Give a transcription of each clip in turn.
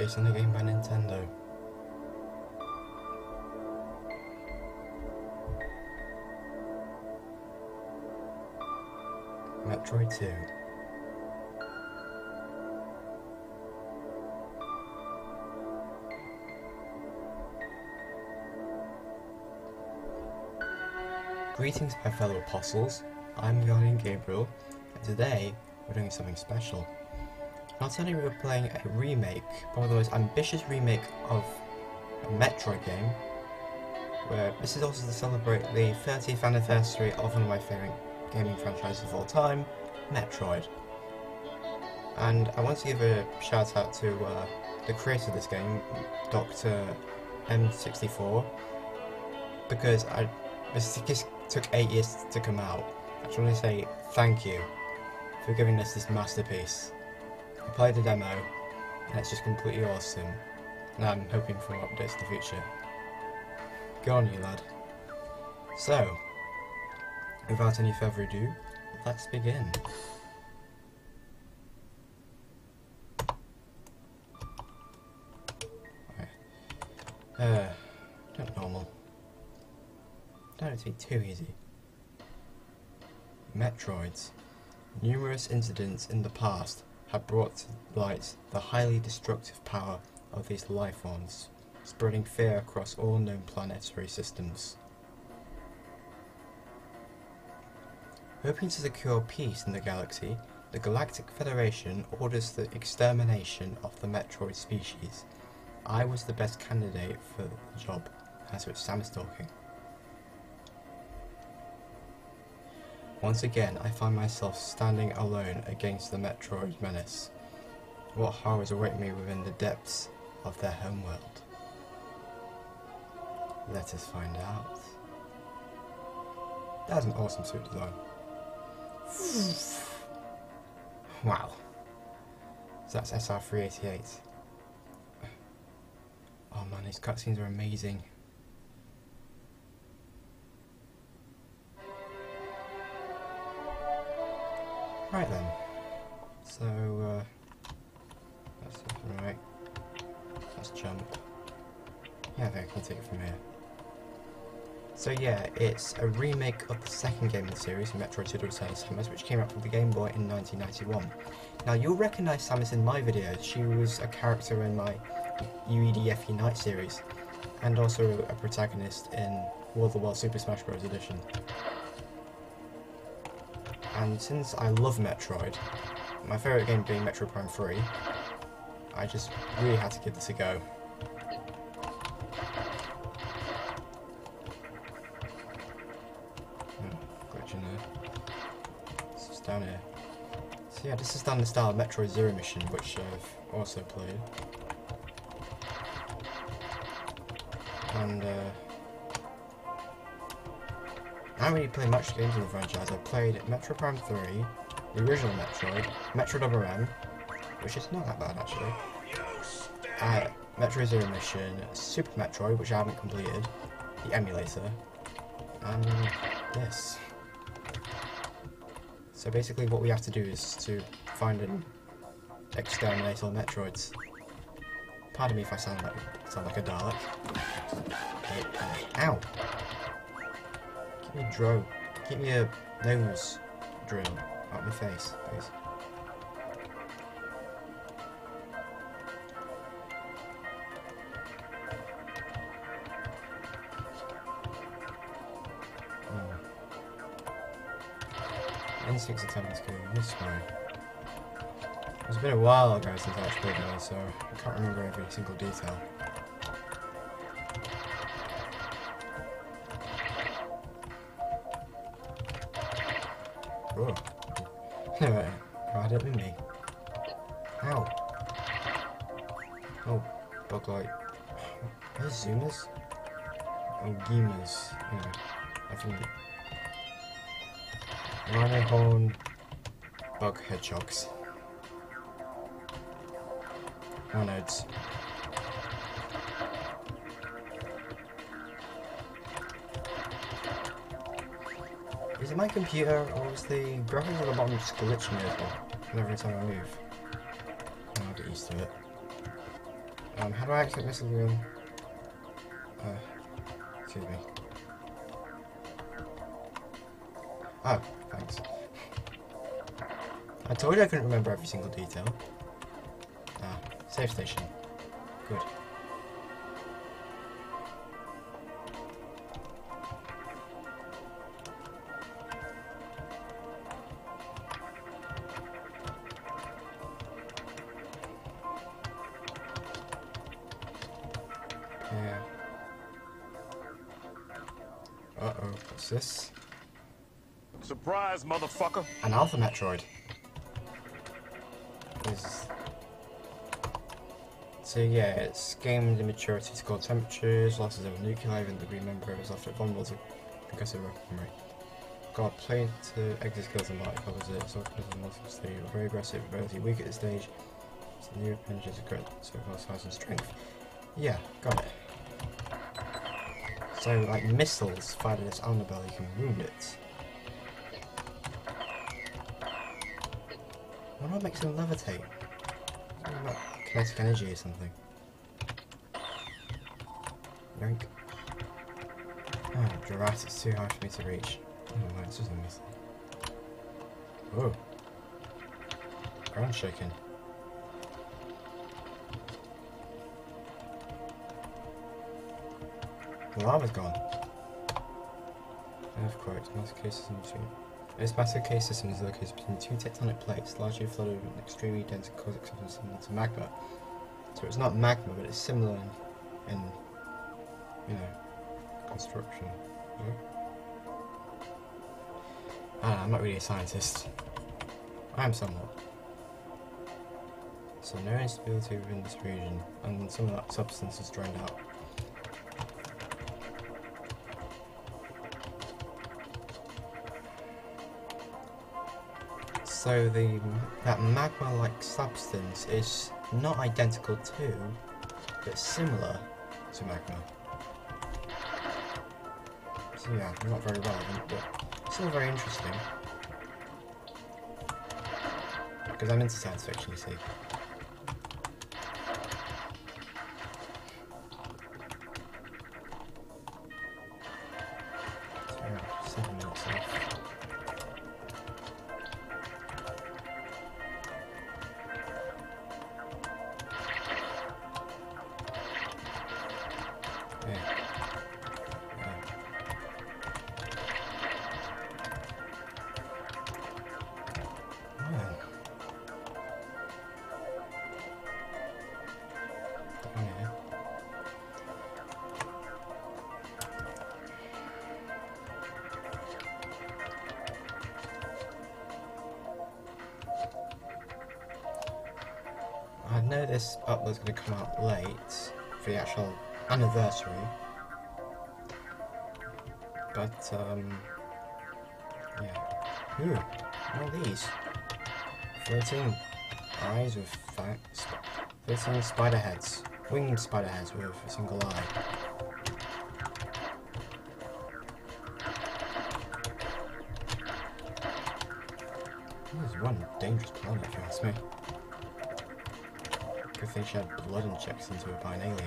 based on a game by Nintendo. Metroid 2. Greetings my fellow apostles, I'm Guardian Gabriel, and today we're doing something special. Not only are we playing a remake, one of the most ambitious remake of a Metroid game, where this is also to celebrate the 30th anniversary of one of my favourite gaming franchises of all time, Metroid. And I want to give a shout out to uh, the creator of this game, Dr. M64, because I this took eight years to come out. I just want to say thank you for giving us this masterpiece. I played the demo, and it's just completely awesome, and I'm hoping for updates in the future. Go on, you lad. So, without any further ado, let's begin. Uh, not normal. Don't take too easy. Metroids. Numerous incidents in the past have brought to light the highly destructive power of these life forms, spreading fear across all known planetary systems. Hoping to secure peace in the galaxy, the Galactic Federation orders the extermination of the Metroid species. I was the best candidate for the job, as which Sam is talking. Once again, I find myself standing alone against the Metroid menace. What horrors await me within the depths of their homeworld? Let us find out. That's an awesome suit design. Hmm. wow. So that's SR388. Oh man, these cutscenes are amazing. Right then. So, uh, that's right. Let's jump. Yeah, I can take it from here. So yeah, it's a remake of the second game in the series, Metroid 2 The Return Samus, which came out for the Game Boy in 1991. Now you'll recognise Samus in my videos, she was a character in my UEDF Unite series, and also a protagonist in World of War Super Smash Bros. Edition. And since I love Metroid, my favourite game being Metroid Prime 3, I just really had to give this a go. Hmm, glitch in there. This is down here. So yeah, this is done the style of Metroid Zero Mission, which I've also played. And uh, I haven't really played much games in the franchise. I've played Metroid Prime 3, the original Metroid, Metro Double M, which is not that bad actually. Uh, Metroid Zero Mission, Super Metroid, which I haven't completed, the emulator, and this. So basically what we have to do is to find and exterminate all Metroids. Pardon me if I sound like sound like a Dalek. Ow! Give me a drone. Give me a nose drill out my face, please. Instincts are telling us to go this way. It's been a while ago since I actually played it, so I can't remember every single detail. Zoomers? Oh, Geemers. Yeah, I think. Rhino. Bug hedgehogs. Anodes. Is it my computer or is the graphics at the bottom just glitching every time I move? I'll get used to it. Um, how do I exit missile room? Uh, excuse me. Oh, thanks. I told you I couldn't remember every single detail. Ah, safe station. Good. Uh-oh, what's this? Surprise, motherfucker. An Alpha Metroid. Is so yeah, it's game immaturity score temperatures, losses of nuclei, and the remember is often vulnerable to concussive weaponry. Got a plane to exit skills and light covers it, so it's multiple stage, very aggressive, relatively weak at this stage. So new appendages are great, so far size and strength. Yeah, got it. So like missiles fired at its underbelly can wound it. What what makes him levitate? Something about kinetic energy or something. Yoink. Oh, ah, Drat, it's too hard for me to reach. Oh no, it's just a missile. Whoa. Ground shaking. The lava's gone. Earthquake, massive case system between. This massive case system is located between two tectonic plates, largely flooded with an extremely dense caustic substance similar to magma. So it's not magma, but it's similar in, in you know, construction. Yeah? Ah, I'm not really a scientist. I am somewhat. So no instability within this region, and some of that substance is drained out. So the that magma-like substance is not identical to, but similar to magma. So yeah, not very relevant, but still very interesting. Because I'm into science fiction, you see. Know this upload's going to come out late for the actual anniversary, but um, yeah. Ooh, what are these? 13 eyes with fa- 13 spider heads. Winged spider heads with a single eye. This is one dangerous planet if you ask me. Good thing she had blood injected into by an alien.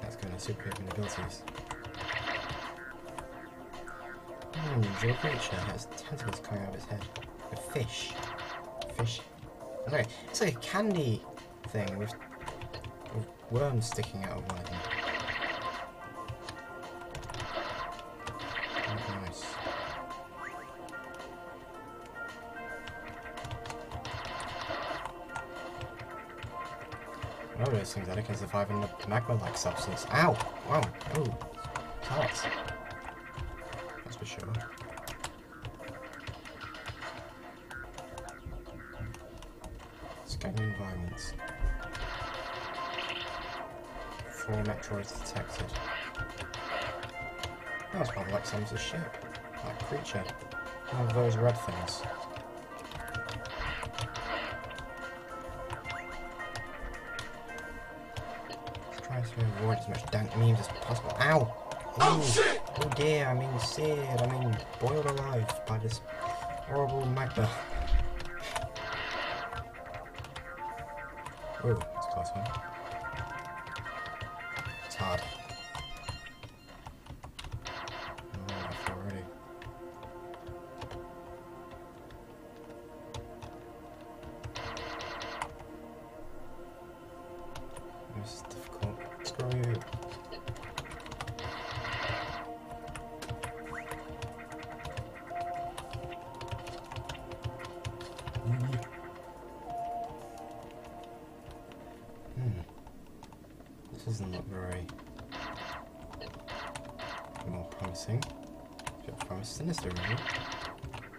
That's going to superhuman abilities. Hmm, your creature has tentacles coming out of its head. A fish. Fish. Sorry, it's like a candy thing with, with worms sticking out of one of them. Of that can survive in the magma-like substance. Ow! Wow! Oh! Carrots. That's for sure. Scanning environments. Four Metroids detected. That was probably like Samus's ship. That creature. One of those red things. Avoid as much dank memes as possible. Ow! Oh shit! Oh dear, I'm being seared, I'm being boiled alive by this horrible magma. Oh, that's a close one. Promising. Bit from sinister, really.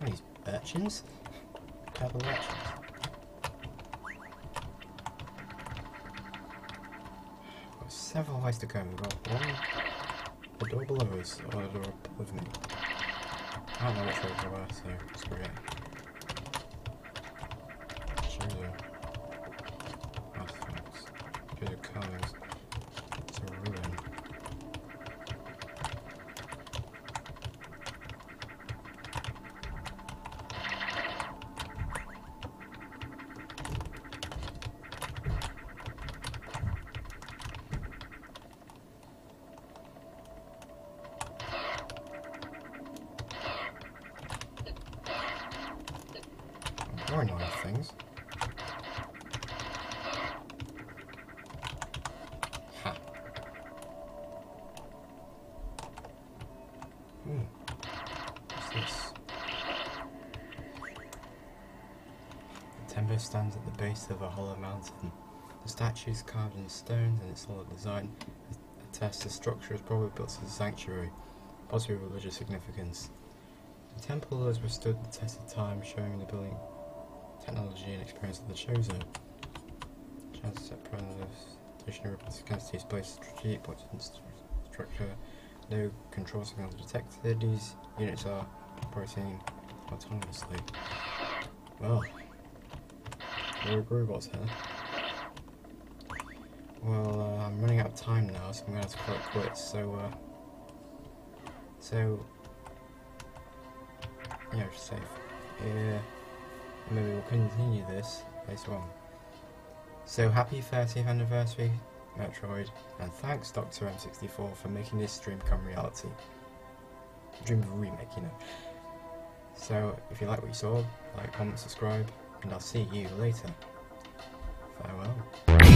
Are these urchins? Purple urchins. Got several ways to go. We've got one. The door below us, or the door above me. I don't know which way to go, so screw it. Stands at the base of a hollow mountain. The statue is carved in stone and its solid design attests the structure is probably built as a sanctuary, possibly of religious significance. The temple has withstood the test of time, showing the building technology and experience of the Chozo. Chances at present of stationary against these place strategic points in st- structure. No control signals detected. These units are operating autonomously. Well, robots here. Well, uh, I'm running out of time now, so I'm gonna have to call it quits. So, uh, so yeah, just save. Yeah. Maybe we'll continue this later on. So happy 30th anniversary, Metroid, and thanks Dr. M64 for making this dream come reality. Dream of remake, you know. So if you like what you saw, like, comment, subscribe, and I'll see you later. Farewell.